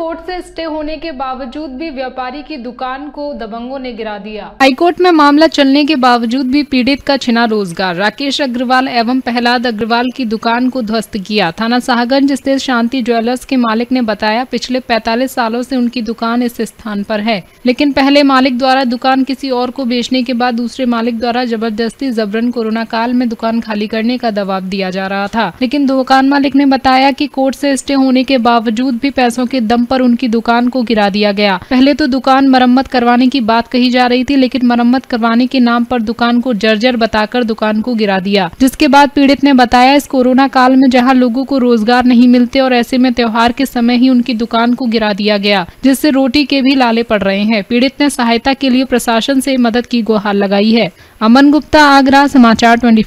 Court से stay होने के बावजूद भी व्यापारी की दुकान को दबंगों ने गिरा दिया। हाईकोर्ट में मामला चलने के बावजूद भी पीड़ित का छिना रोज़गार। राकेश अग्रवाल एवं प्रहलाद अग्रवाल की दुकान को ध्वस्त किया। थाना साहगंज स्थित शांति ज्वेलर्स के मालिक ने बताया, पिछले 45 सालों से उनकी दुकान इस स्थान पर है। लेकिन पहले मालिक द्वारा दुकान किसी और को बेचने के बाद दूसरे मालिक द्वारा ज़बरदस्ती जबरन कोरोना काल में दुकान खाली करने का दबाव दिया जा रहा था। लेकिन दुकान मालिक ने बताया कि कोर्ट से स्टे होने के बावजूद भी पैसों के दम पर उनकी दुकान को गिरा दिया गया। पहले तो दुकान मरम्मत करवाने की बात कही जा रही थी, लेकिन मरम्मत करवाने के नाम पर दुकान को जर्जर बताकर दुकान को गिरा दिया। जिसके बाद पीड़ित ने बताया, इस कोरोना काल में जहाँ लोगों को रोज़गार नहीं मिलते और ऐसे में त्योहार के समय ही उनकी दुकान को गिरा दिया गया, जिससे रोटी के भी लाले पड़ रहे हैं। पीड़ित ने सहायता के लिए प्रशासन से मदद की गुहार लगाई है। अमन गुप्ता, आगरा, समाचार ट्वेंटी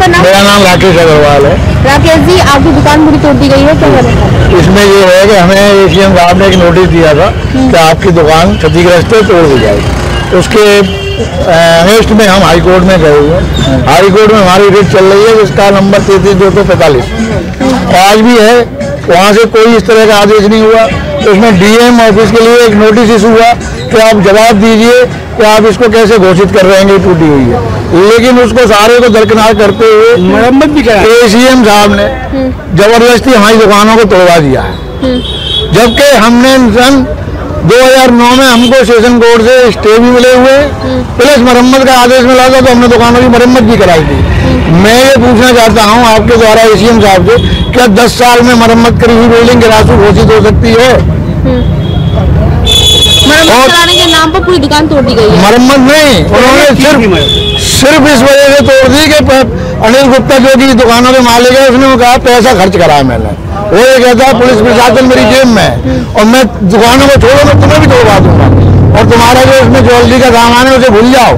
मेरा नाम राकेश अग्रवाल है। राकेश जी आपकी दुकान पूरी तोड़ दी गई है क्या करें इसमें ये है कि हमें एसीएम साहब ने एक नोटिस दिया था कि आपकी दुकान क्षतिग्रस्त है तोड़ दी जाएगी। उसके अगेंस्ट में हम हाई कोर्ट में गए हुए हैं। हाई कोर्ट में हमारी रेट चल रही है जिसका नंबर तैतीस दो सौ पैंतालीस। आज भी है वहाँ से कोई इस तरह का आदेश नहीं हुआ। तो उसमें डीएम ऑफ़िस के लिए एक नोटिस इशू हुआ कि आप जवाब दीजिए कि आप इसको कैसे घोषित कर रहे हैं टूटी हुई है। लेकिन उसको सारे को दरकिनार करते हुए मरम्मत भी करा एसीएम साहब ने ज़बरदस्ती हमारी दुकानों को तोड़वा दिया है। जबकि हमने सन 2009 में हमको सेशन कोर्ट से स्टे भी मिले हुए प्लस मरम्मत का आदेश मिला था तो हमने दुकानों की मरम्मत भी कराई थी। मैं ये पूछना चाहता हूँ आपके द्वारा एसीएम साहब से क्या 10 साल में मरम्मत करी हुई बिल्डिंग की राशि घोषित हो सकती है? मरम्मत कराने के नाम पर पूरी दुकान तोड़ दी गई है। मरम्मत नहीं उन्होंने सिर्फ़ सिर्फ़ इस वजह से तोड़ दी कि अनिल गुप्ता जो की दुकानों के मालिक है उसने वो कहा पैसा खर्च कराया मैंने। वो ये कहता है पुलिस प्रशासन मेरी जेब में है और मैं दुकानों को छोड़ो मैं तुम्हें भी तोड़वा दूँगा। और तुम्हारा जो इसमें ज्वेलरी का सामान है उसे भूल जाओ।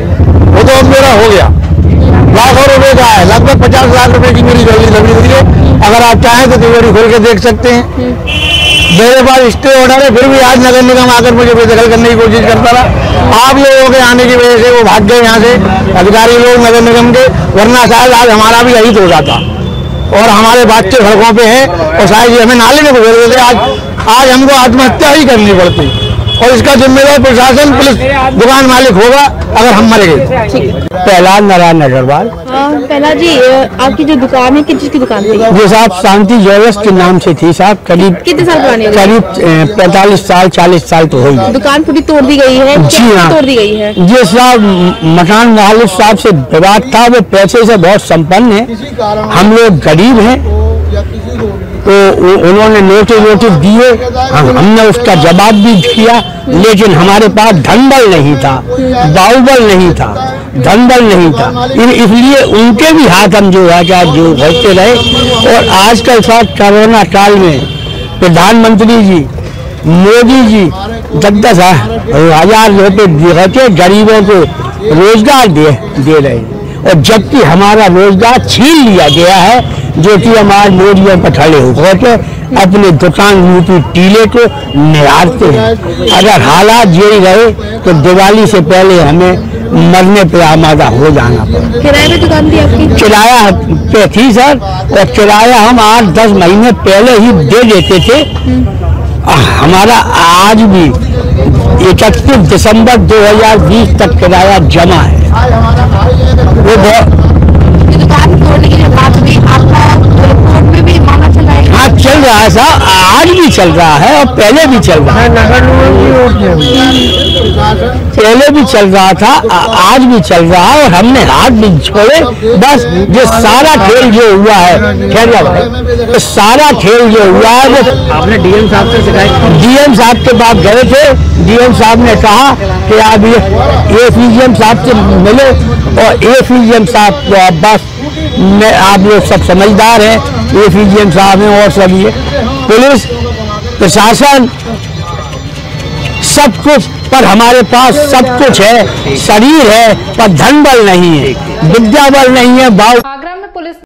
वो तो अब मेरा हो गया। लाखों रुपए का है। लगभग पचास लाख रुपए की मेरी ज्वेलरी लगी हुई है। अगर आप चाहें तो तिजोरी खोल के देख सकते हैं। मेरे पास स्टे ऑर्डर है, फिर भी आज नगर निगम आकर मुझे बेदखल करने की कोशिश करता रहा। आप लोगों के आने की वजह से वो भाग गए यहाँ से, अधिकारी लोग नगर निगम के, वरना शायद आज हमारा भी अहित हो जाता। और हमारे बच्चे सड़कों पे हैं, और शायद ये हमें नाले में गुजर देते, आज आज हमको आत्महत्या ही करनी पड़ती। और इसका जिम्मेदार प्रशासन पुलिस दुकान मालिक होगा अगर हम मर गए प्रहलाद नारायण अग्रवाल हाँ पहला जी आपकी जो दुकान है किस की दुकान थी? ये साहब शांति ज्वेलर्स के नाम से थी साहब करीब कितने साल पुरानी करीब पैंतालीस साल चालीस साल तो हो गई दुकान पूरी तोड़ दी गई है? जी हाँ। तोड़ दी गई है? ये साहब मकान मालिक साहब से विवाद था वो पैसे से बहुत संपन्न है। हम लोग गरीब हैं तो उन्होंने नोटिस नोटिस दिए। हमने उसका जवाब भी दिया लेकिन हमारे पास धनबल नहीं था, बाहुबल नहीं था, धनबल नहीं था। इसलिए उनके भी हाथ हम जो है, क्या जो भरते रहे। और आज के साथ कोरोना काल में प्रधानमंत्री जी, मोदी जी दस दस हज़ार रुपए दे गरीबों को रोज़गार दे दे रहे हैं। और जबकि हमारा रोज़गार छीन लिया गया है जो कि हमारे मोदियों पर खड़े होकर अपने दुकान रूपी टीले को निहारते हैं। अगर हालात यही रहे तो दिवाली से पहले हमें मरने पे आमादा हो जाना पड़े। किराए पे दुकान थी आपकी? किराया पे थी सर और किराया हम आठ दस महीने पहले ही दे देते थे। हमारा आज भी इकतीस दिसंबर 2020 तक किराया जमा है। वो रहा है साहब आज भी चल रहा है और पहले भी चल रहा है। पहले भी चल रहा था आज भी चल रहा है और हमने हाथ भी छोड़े। बस ये सारा खेल जो हुआ है खेल भाई ये सारा खेल जो हुआ है वो आपने डीएम साहब से शिकायत डीएम साहब के पास गए थे। डीएम साहब ने कहा कि आप ये एफीजीएम साहब से मिलो और एफीजीएम साहब को आप बस मैं, आप लोग सब समझदार हैं एम साहब हैं और सब ये। पुलिस, प्रशासन, सब कुछ, पर हमारे पास सब कुछ है। शरीर है, पर धन बल नहीं है। विद्या बल नहीं है भाव आगरा में पुलिस